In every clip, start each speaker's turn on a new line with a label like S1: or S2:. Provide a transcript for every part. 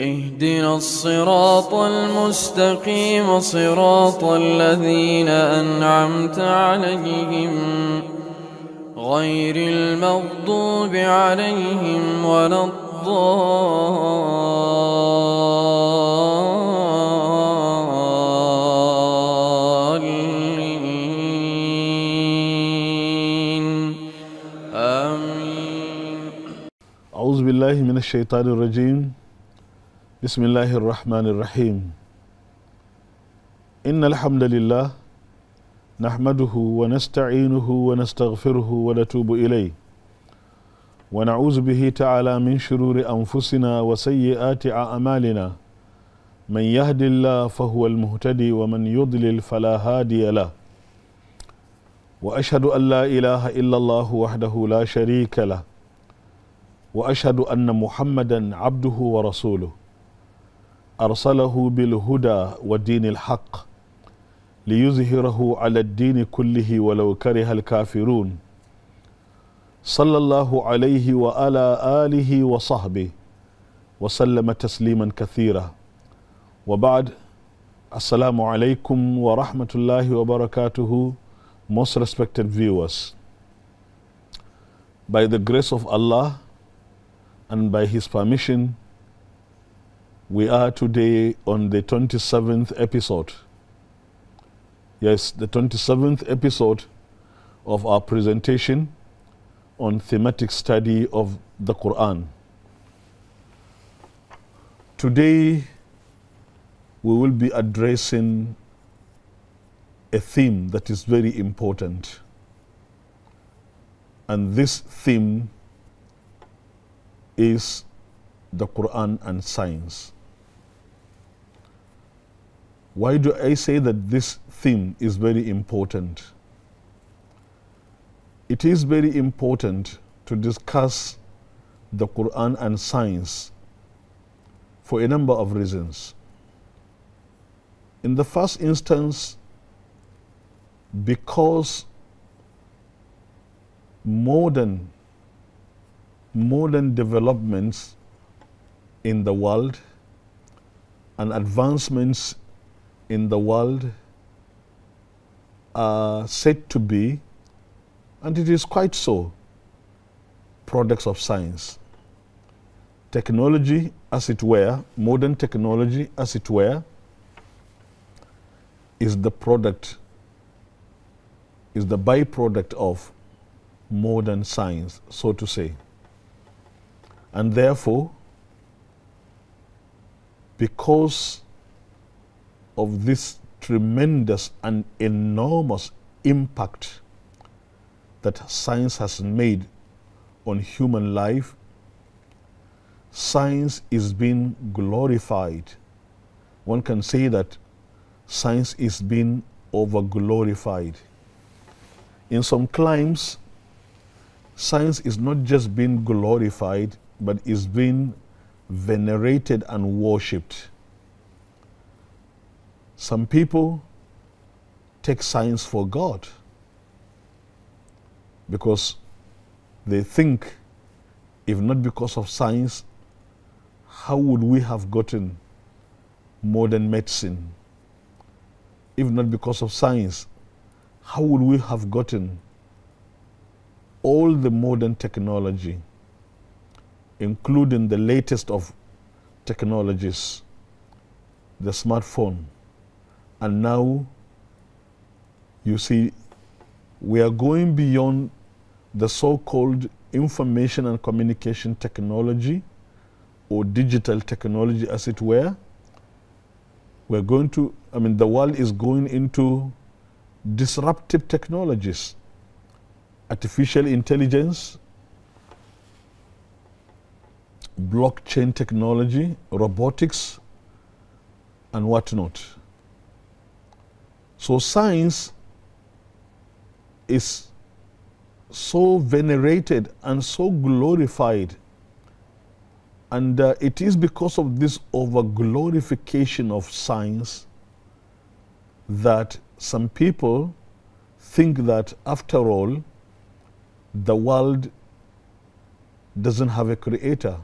S1: اهدنا الصراط المستقيم صراط الذين أنعمت عليهم غير المغضوب عليهم ولا الضالين. آمين.
S2: أعوذ بالله من الشيطان الرجيم. بسم الله الرحمن الرحيم إن الحمد لله نحمده ونستعينه ونستغفره ونتوب إليه ونعوذ به تعالى من شرور أنفسنا وسيئات أعمالنا من يهد الله فهو المهتدي ومن يضلل فلا هادي له وأشهد أن لا إله إلا الله وحده لا شريك له واشهد ان محمدا عبده ورسوله أرسله بالهدى ودين الحق ليظهره على الدين كله ولو كره الكافرون. صلى الله عليه وعلى آله وصحبه وسلم تسليما كثيرا. وبعد السلام عليكم ورحمة الله وبركاته most respected viewers. By the grace of allah and by His permission, we are today on the 27th episode. Yes, the 27th episode of our presentation on thematic study of the Quran. Today, we will be addressing a theme that is very important. And this theme is the Quran and science. Why do I say that this theme is very important? It is very important to discuss the Quran and science for a number of reasons. In the first instance, because modern modern developments in the world and advancements in the world are said to be, and it is quite so, products of science. Technology, as it were, modern technology, as it were, is the product, is the byproduct of modern science, so to say. And therefore, because of this tremendous and enormous impact that science has made on human life, science is being glorified. One can say that science is being over glorified. In some climes, science is not just being glorified, but is being venerated and worshipped. Some people take science for God because they think if not because of science, how would we have gotten modern medicine? If not because of science, how would we have gotten all the modern technology? including the latest of technologies, the smartphone. And now, you see, we are going beyond the so called information and communication technology or digital technology, as it were. We're going to, I mean, the world is going into disruptive technologies, artificial intelligence, blockchain technology, robotics, and whatnot. So science is so venerated and so glorified. And uh, it is because of this over glorification of science that some people think that after all, the world doesn't have a creator.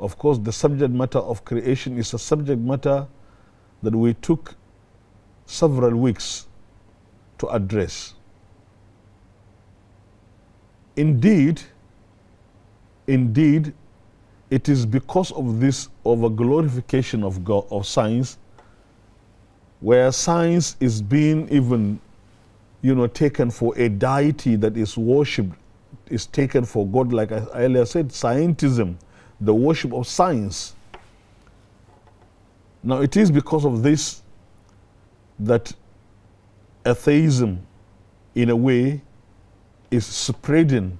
S2: Of course, the subject matter of creation is a subject matter that we took several weeks to address. Indeed, indeed, it is because of this over glorification of God, of science, where science is being even, you know, taken for a deity that is worshipped, is taken for God. Like I earlier said, scientism, the worship of science. Now, it is because of this that atheism, in a way, is spreading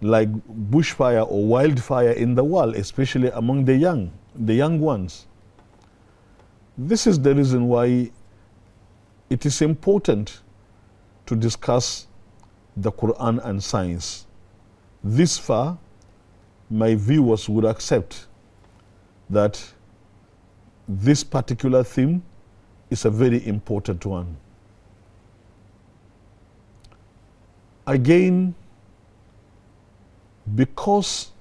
S2: like bushfire or wildfire in the world, especially among the young, the young ones. This is the reason why it is important to discuss the Quran and science. This far, my viewers would accept that this particular theme is a very important one. Again, because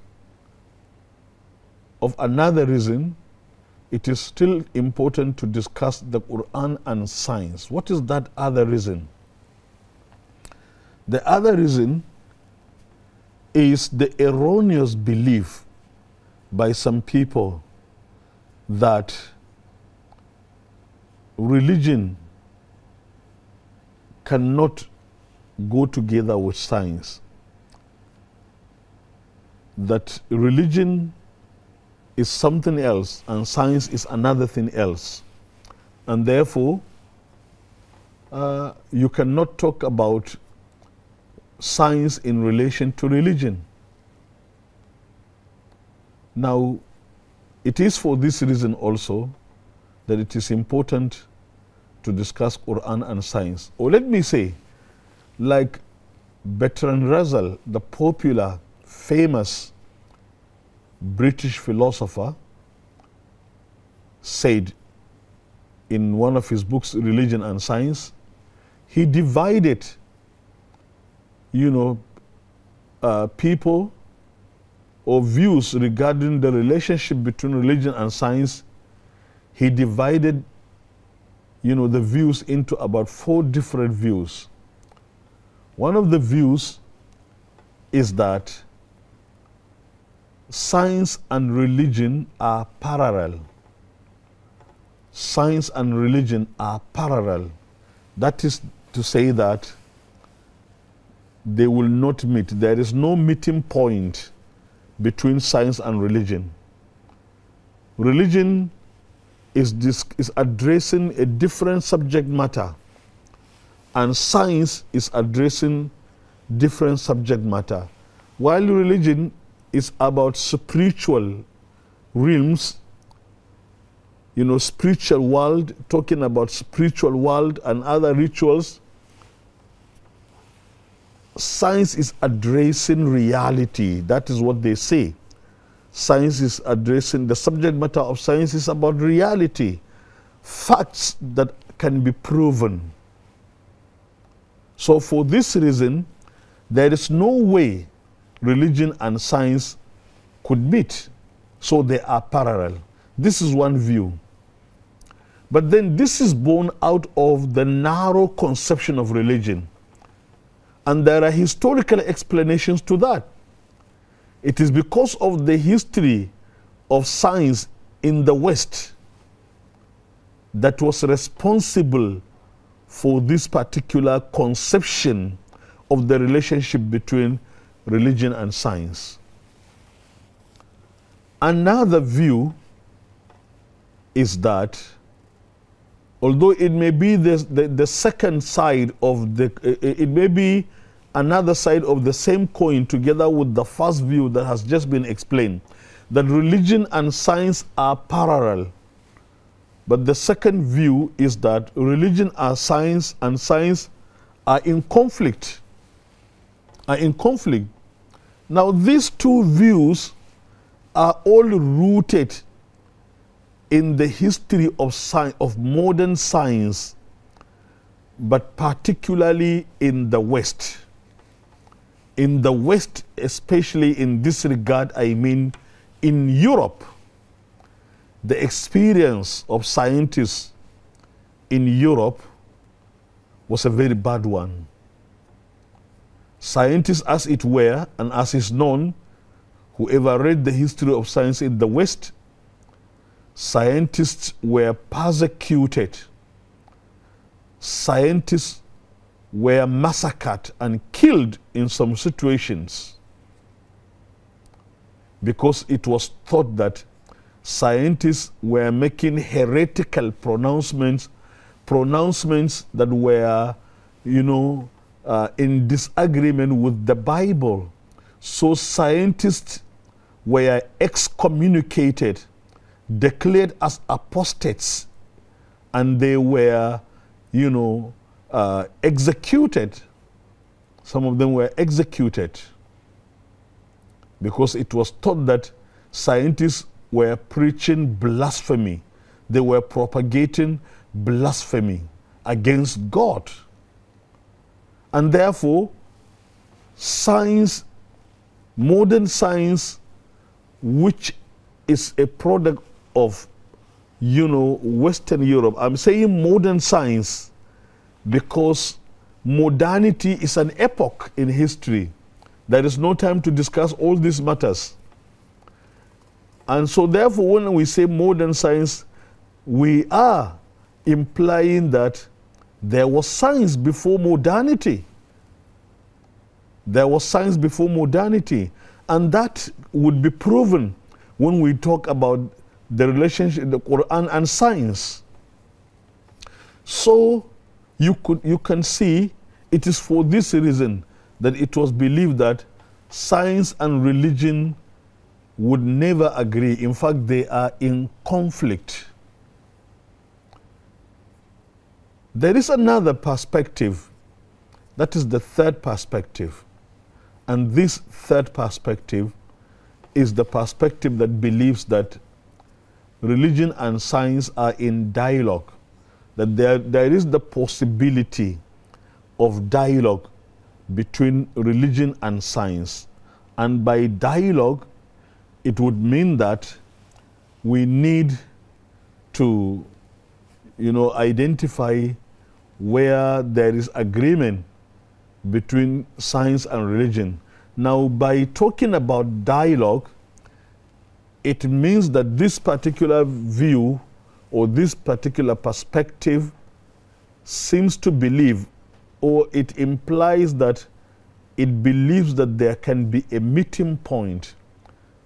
S2: of another reason, it is still important to discuss the Quran and science. What is that other reason? The other reason is the erroneous belief by some people that religion cannot go together with science. That religion is something else and science is another thing else. And therefore, uh, you cannot talk about science in relation to religion. Now, it is for this reason also that it is important to discuss Quran and science. Or let me say, like Bertrand Russell, the popular, famous British philosopher, said in one of his books, Religion and Science, he divided, you know, uh, people or views regarding the relationship between religion and science. He divided, you know, the views into about four different views. One of the views is that science and religion are parallel. Science and religion are parallel. That is to say that they will not meet. There is no meeting point between science and religion. Religion is, this, is addressing a different subject matter and science is addressing different subject matter. While religion is about spiritual realms, you know, spiritual world, talking about spiritual world and other rituals, science is addressing reality. That is what they say. Science is addressing, the subject matter of science is about reality, facts that can be proven. So, for this reason, there is no way religion and science could meet. So, they are parallel. This is one view. But then this is born out of the narrow conception of religion. And there are historical explanations to that. It is because of the history of science in the West that was responsible for this particular conception of the relationship between religion and science. Another view is that although it may be the, the, the, second side of the, it may be another side of the same coin together with the first view that has just been explained, that religion and science are parallel. But the second view is that religion are science and science are in conflict. Are in conflict. Now, these two views are all rooted in the history of, science, of modern science, but particularly in the West. In the West, especially in this regard, I mean in Europe, the experience of scientists in Europe was a very bad one. Scientists, as it were, and as is known, whoever read the history of science in the West, scientists were persecuted. Scientists were massacred and killed in some situations because it was thought that scientists were making heretical pronouncements, pronouncements that were, you know, uh, in disagreement with the Bible. So scientists were excommunicated, declared as apostates, and they were, you know, uh, executed. Some of them were executed because it was thought that scientists were preaching blasphemy. They were propagating blasphemy against God. And therefore, science, modern science, which is a product of, you know, Western Europe. I'm saying modern science because modernity is an epoch in history. There is no time to discuss all these matters. And so, therefore, when we say modern science, we are implying that there was science before modernity. There was science before modernity. And that would be proven when we talk about the relationship, the Quran and science. So you, could, you can see it is for this reason that it was believed that science and religion would never agree. In fact, they are in conflict. There is another perspective. That is the third perspective. And this third perspective is the perspective that believes that religion and science are in dialogue, that there, there is the possibility of dialogue between religion and science. And by dialogue, it would mean that we need to, you know, identify where there is agreement between science and religion. Now, by talking about dialogue, it means that this particular view or this particular perspective seems to believe or it implies that it believes that there can be a meeting point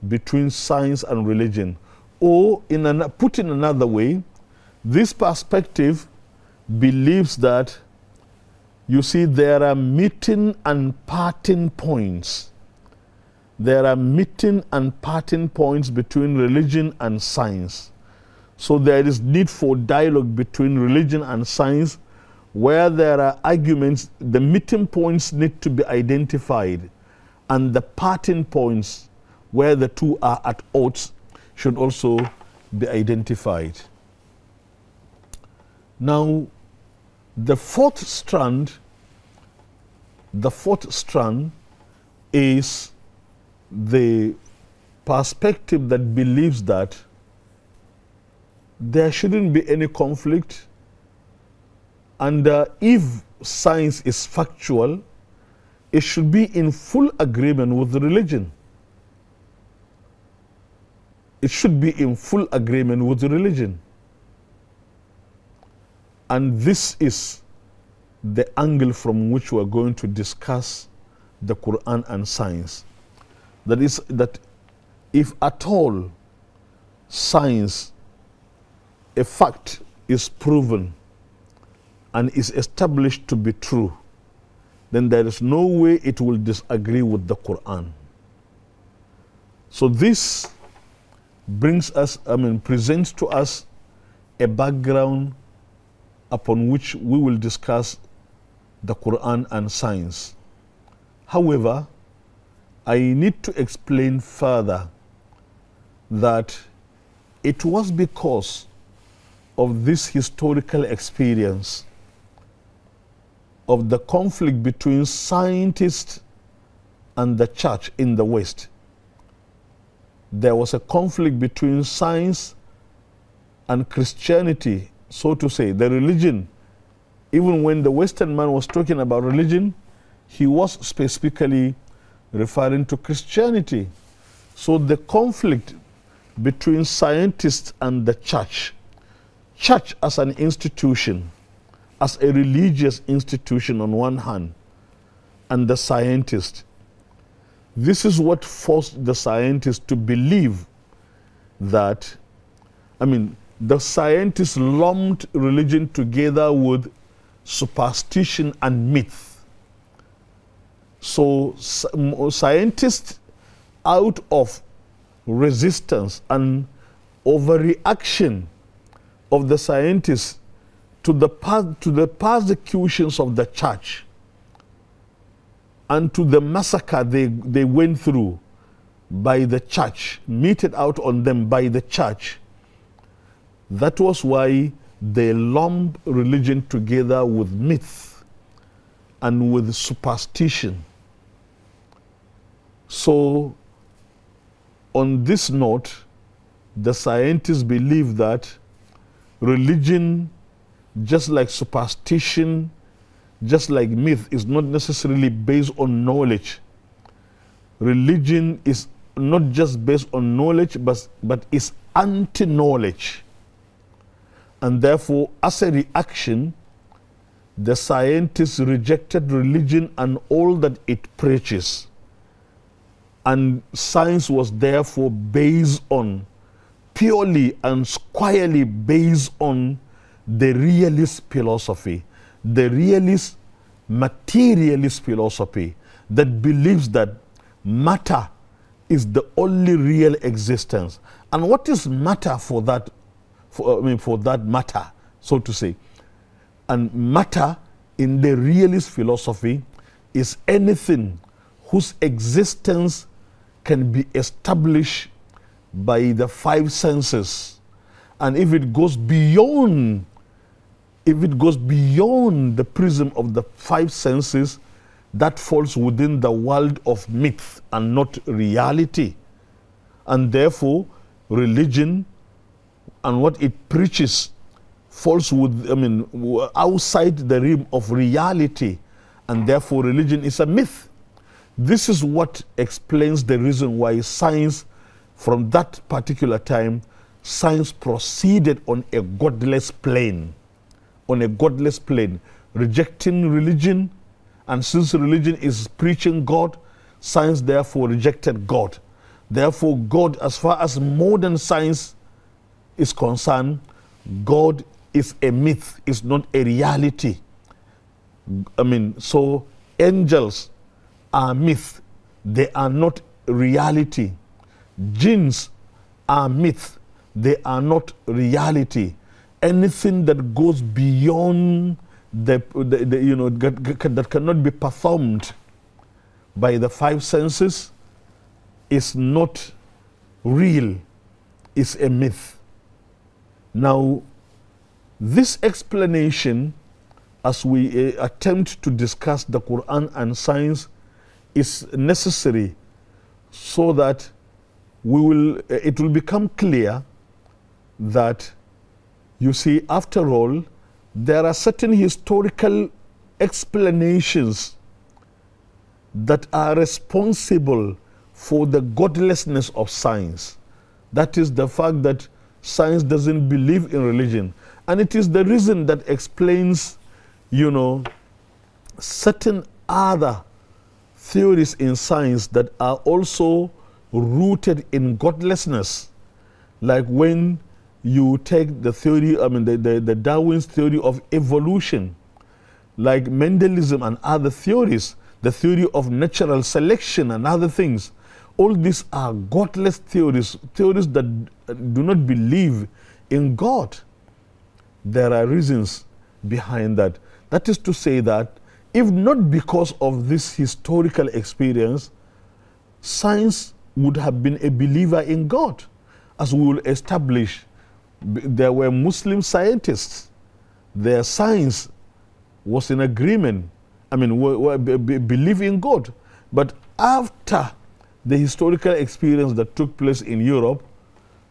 S2: between science and religion. Or, in an, put in another way, this perspective believes that, you see, there are meeting and parting points. There are meeting and parting points between religion and science. So there is need for dialogue between religion and science where there are arguments, the meeting points need to be identified and the parting points where the two are at odds should also be identified. Now, the fourth strand, the fourth strand is the perspective that believes that there shouldn't be any conflict and uh, if science is factual, it should be in full agreement with religion. It should be in full agreement with religion. And this is the angle from which we are going to discuss the Quran and science. That is, that if at all science, a fact is proven and is established to be true, then there is no way it will disagree with the Quran. So this brings us, I mean, presents to us a background upon which we will discuss the Quran and science. However, I need to explain further that it was because of this historical experience of the conflict between scientists and the church in the West. There was a conflict between science and Christianity, so to say, the religion. Even when the Western man was talking about religion, he was specifically referring to Christianity. So the conflict between scientists and the church, church as an institution, as a religious institution on one hand, and the scientist. This is what forced the scientist to believe that, I mean, the scientists lumped religion together with superstition and myth. So, scientists, out of resistance and overreaction of the scientists to the, to the persecutions of the church and to the massacre they, they went through by the church, meted out on them by the church. That was why they lump religion together with myth and with superstition. So, on this note, the scientists believe that religion just like superstition, just like myth, is not necessarily based on knowledge. Religion is not just based on knowledge, but, but is anti knowledge. And therefore, as a reaction, the scientists rejected religion and all that it preaches. And science was therefore based on, purely and squarely based on the realist philosophy, the realist materialist philosophy that believes that matter is the only real existence. And what is matter for that, for, I mean, for that matter, so to say? And matter in the realist philosophy is anything whose existence can be established by the five senses. And if it goes beyond if it goes beyond the prism of the five senses, that falls within the world of myth and not reality. And therefore, religion and what it preaches falls with, I mean, outside the realm of reality. And therefore, religion is a myth. This is what explains the reason why science, from that particular time, science proceeded on a godless plane on a godless plane, rejecting religion. And since religion is preaching God, science therefore rejected God. Therefore, God, as far as modern science is concerned, God is a myth, is not a reality. I mean, so angels are myth, they are not reality. Jinns are myth, they are not reality. Anything that goes beyond the, the, the you know, that cannot be performed by the five senses is not real, is a myth. Now, this explanation, as we uh, attempt to discuss the Quran and science, is necessary so that we will, uh, it will become clear that you see, after all, there are certain historical explanations that are responsible for the godlessness of science. That is the fact that science doesn't believe in religion. And it is the reason that explains, you know, certain other theories in science that are also rooted in godlessness. Like when you take the theory, I mean, the, the, the Darwin's theory of evolution, like Mendelism and other theories, the theory of natural selection and other things. All these are godless theories, theories that do not believe in God. there are reasons behind that. That is to say that if not because of this historical experience, science would have been a believer in God, as we will establish. There were Muslim scientists. Their science was in agreement. I mean, were, were, be- be- believe in God. But after the historical experience that took place in Europe,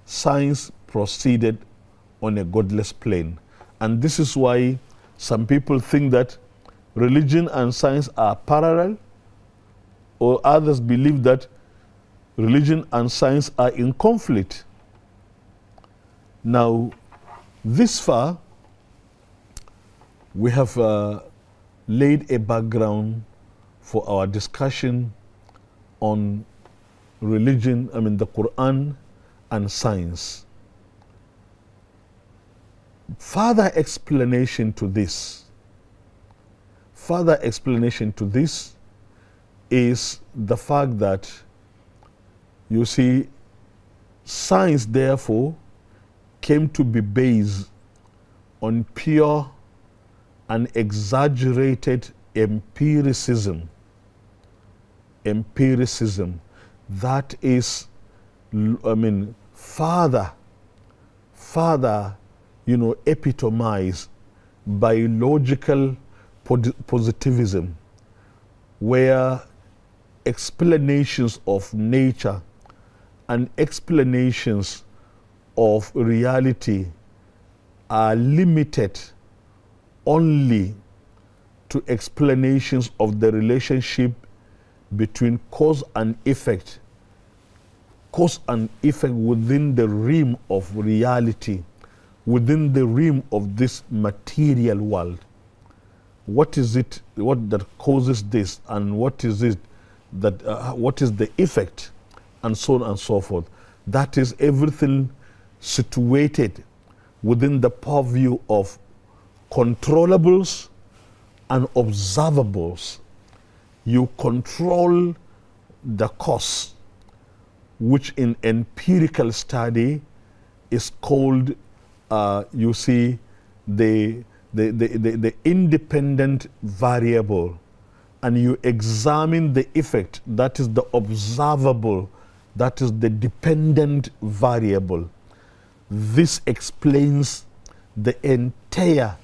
S2: science proceeded on a godless plane. And this is why some people think that religion and science are parallel, or others believe that religion and science are in conflict. Now, this far, we have uh, laid a background for our discussion on religion, I mean, the Quran and science. Further explanation to this, further explanation to this is the fact that you see, science therefore came to be based on pure and exaggerated empiricism. Empiricism That is, I mean, further, further, you know, epitomized by logical positivism, where explanations of nature and explanations of reality are limited only to explanations of the relationship between cause and effect cause and effect within the realm of reality within the realm of this material world. What is it what that causes this and what is it that uh, what is the effect and so on and so forth. That is everything situated within the purview of controllables and observables. You control the cause which in empirical study is called uh, you see the the, the, the, the independent variable. And you examine the effect that is the observable that is the dependent variable. This explains the entire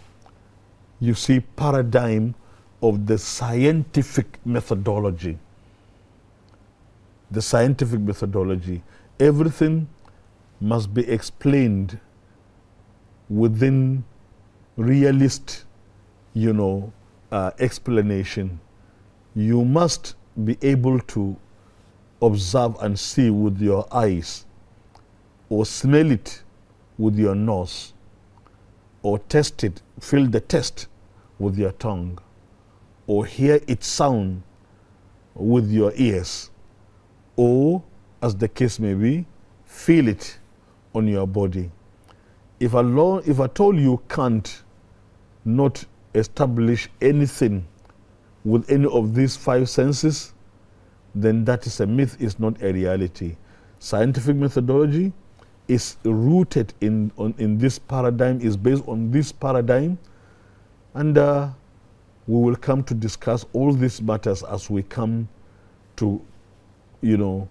S2: you see paradigm of the scientific methodology. The scientific methodology. Everything must be explained within realist you know uh, explanation. You must be able to observe and see with your eyes or smell it with your nose or test it feel the taste with your tongue or hear its sound with your ears or as the case may be feel it on your body. If alone if at all you can't not establish anything with any of these five senses then that is a myth is not a reality scientific methodology is rooted in on, in this paradigm is based on this paradigm and uh, we will come to discuss all these matters as we come to you know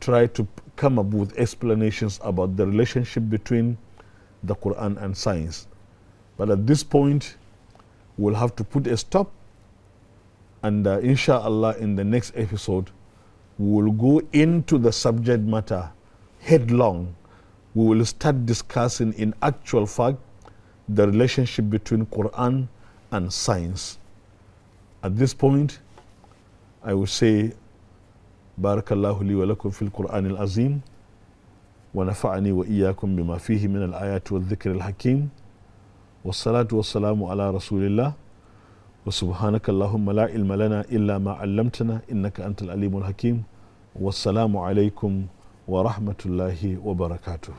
S2: try to come up with explanations about the relationship between the Quran and science. But at this point, we'll have to put a stop. And uh, inshallah, in the next episode, we will go into the subject matter headlong. We will start discussing, in actual fact, the relationship between Quran and science. At this point, I will say, Barakallahu li wa lakum fil Quran al Azim, wa nafa'ani wa iyyakum bima fihi min al ayat wa dhikr al hakim, wa salatu wa salamu ala rasulillah. وسبحانك اللهم لا علم لنا إلا ما علمتنا إنك أنت العليم الحكيم والسلام عليكم ورحمة الله وبركاته